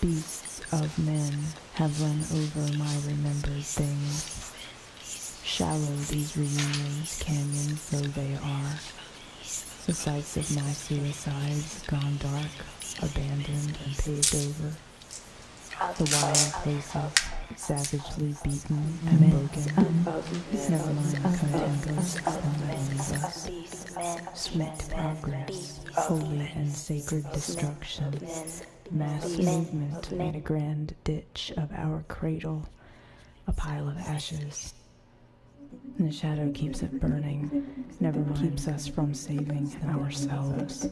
Beasts of men have run over my remembered things. Shallow these reunions, canyons though they are. The sites of my suicides gone dark, abandoned and paved over. The wild places, savagely beaten and broken. Um, never mind contenders us. Sweet progress, holy and sacred destruction. Mass movement made a grand ditch of our cradle, a pile of ashes. And the shadow keeps it burning, never keeps us from saving ourselves.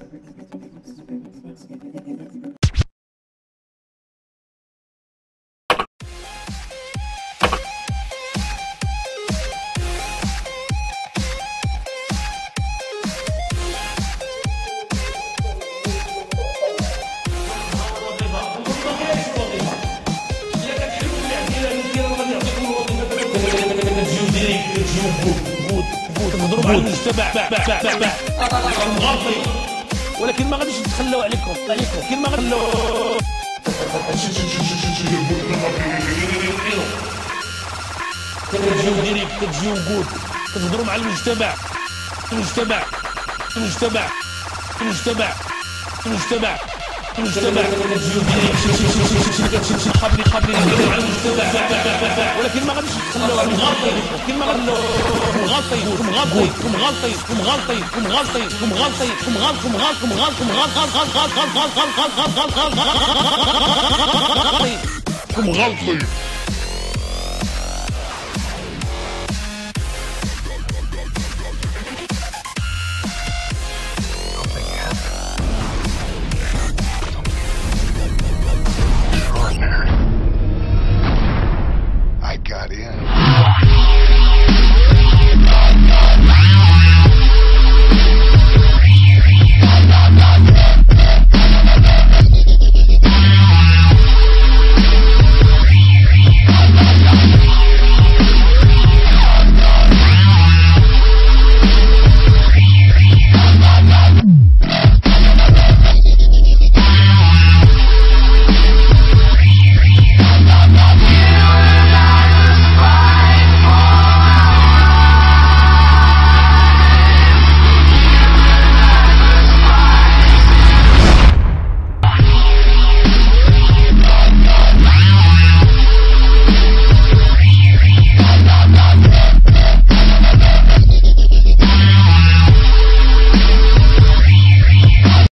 تهضروا مع المجتمع غلطي ولكن ما غاديش نتخلوا عليكم عليكم كل ما غنخلوا كتجيو ديريكت كتجيو جود كتهضروا مع المجتمع المجتمع المجتمع المجتمع المجتمع مجتمع ولكن ما غاديش